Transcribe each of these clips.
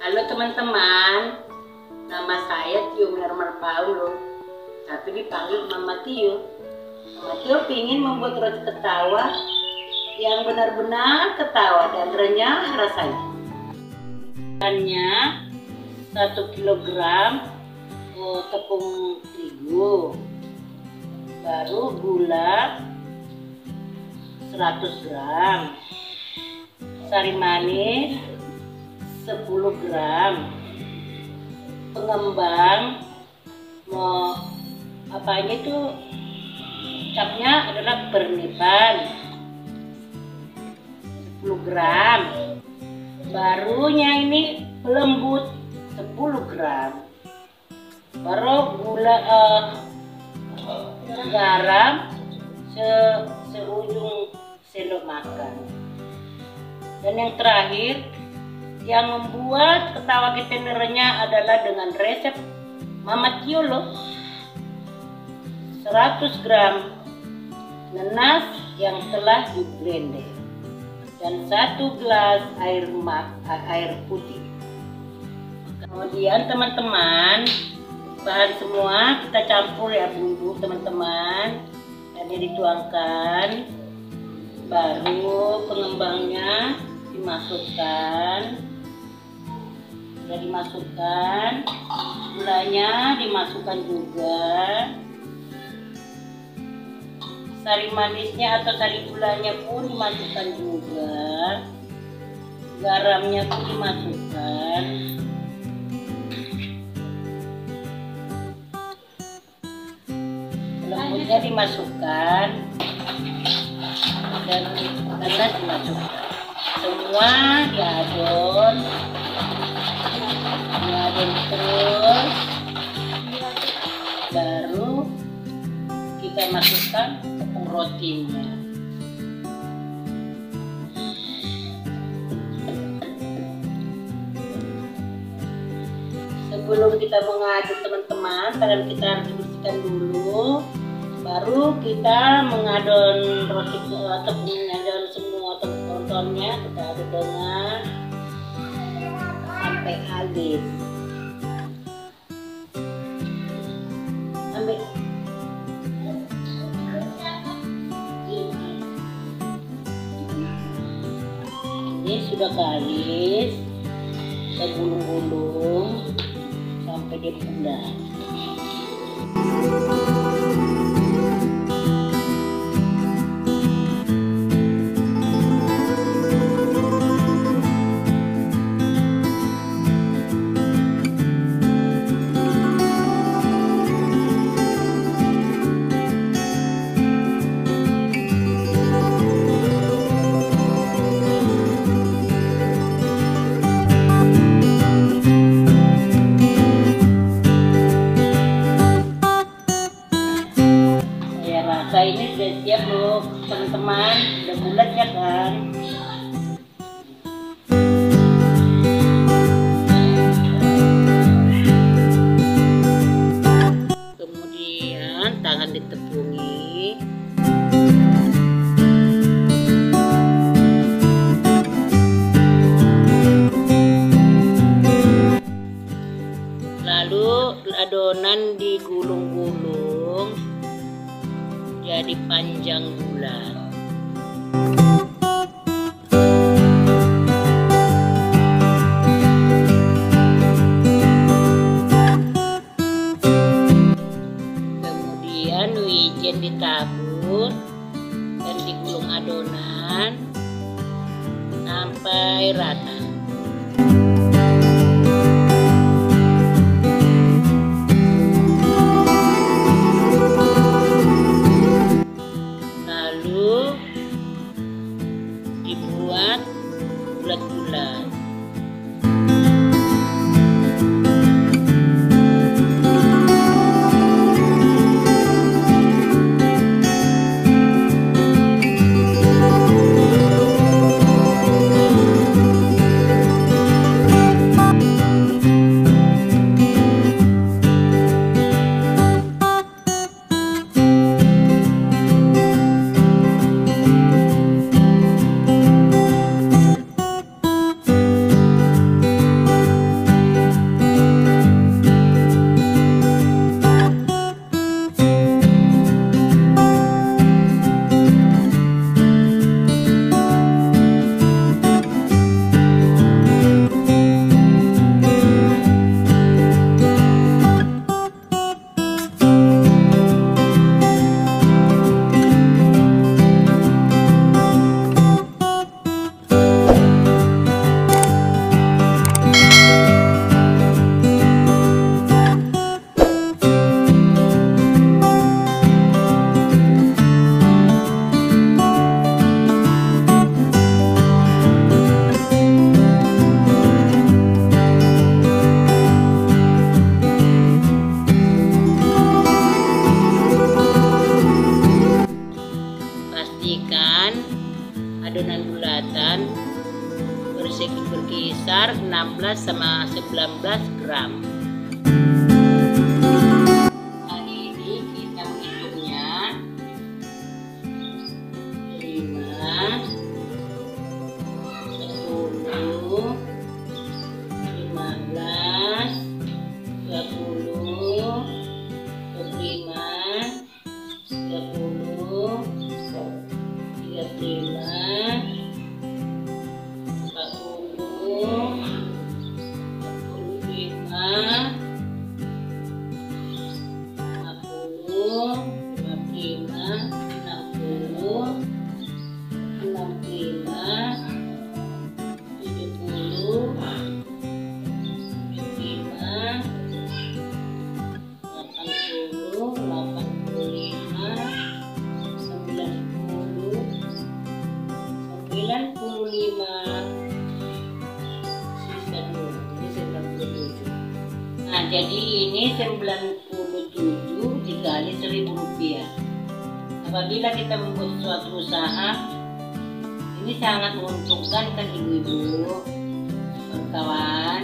Halo teman-teman, nama saya Tio Mermar Paulo, tapi dipanggil Mama Tio. Mama Tio ingin membuat roti ketawa yang benar-benar ketawa dan renyah rasanya. Bahannya 1 kilogram oh, tepung terigu, baru gula 100 gram, sari manis 10 gram. Pengembang. Mau apanya itu? Capnya adalah pernipan 10 gram. Barunya ini pelembut 10 gram. Baru gula uh, garam se seujung sendok makan. Dan yang terakhir yang membuat ketawa kita nerenya adalah dengan resep Mama Tio loh 100 gram nanas yang telah di blender dan satu gelas air mak air putih. Kemudian teman-teman bahan semua kita campur ya bumbu teman-teman. Dan dituangkan. Baru pengembangnya dimasukkan. Sudah dimasukkan. Gulanya dimasukkan juga. Sari manisnya atau sari gulanya pun dimasukkan juga. Garamnya pun dimasukkan. Lembutnya dimasukkan. Dan nanas dimasukkan semua diadon diaduk terus. Baru kita masukkan tepung rotinya. Sebelum kita mengaduk teman-teman kalian kita harus bersihkan dulu. Baru kita mengadon roti tepungnya. dan semua tepung-tepungnya kita aduk dengan sampai habis. Ambil ini sudah kalis kita gulung-gulung sampai dia bulat 16 sama 19 gram. Kali ini kita menghitungnya 5 10 Nah, jadi ini 97 dikali 1000 rupiah. Apabila kita membuat suatu usaha, ini sangat menguntungkan kan ibu-ibu, kawan.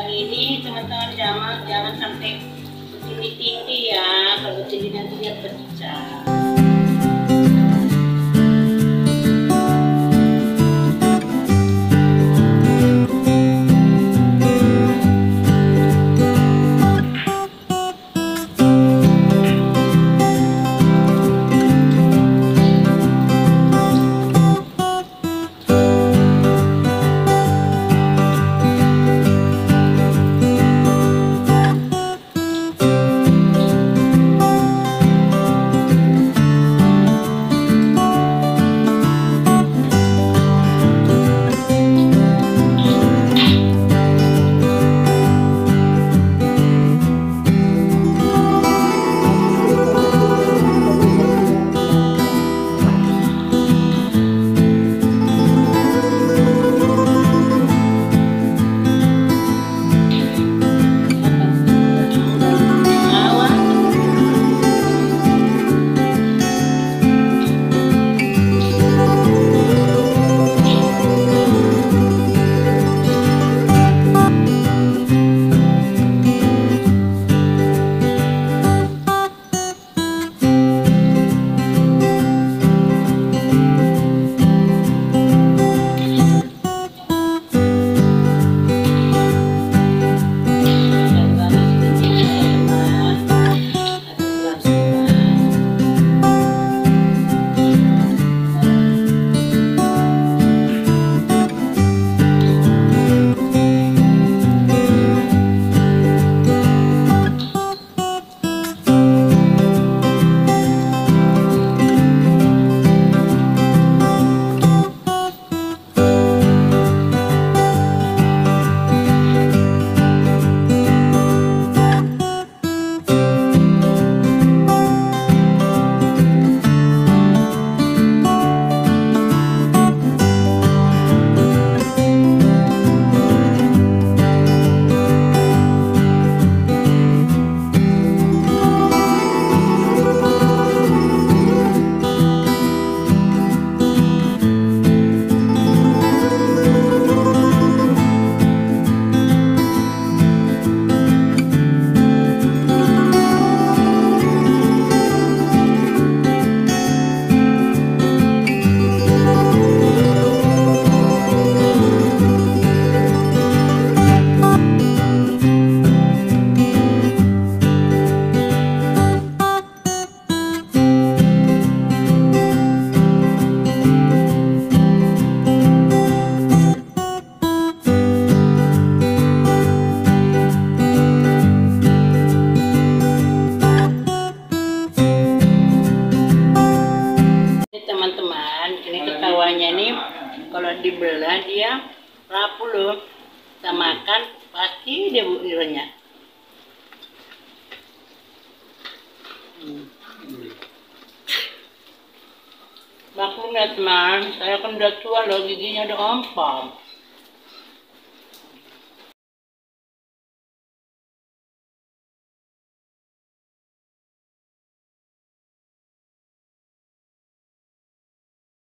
Masukkan ini teman-teman jangan jangan sampai begini tinggi ya. Kalau tinggi nanti dia pecah Maklum ya teman, saya kan udah tua loh, giginya udah empat.